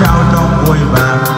trao trong vui vàng.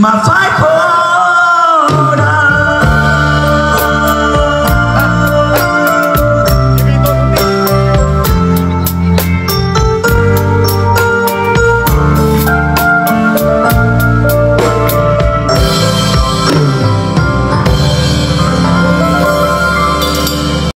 My five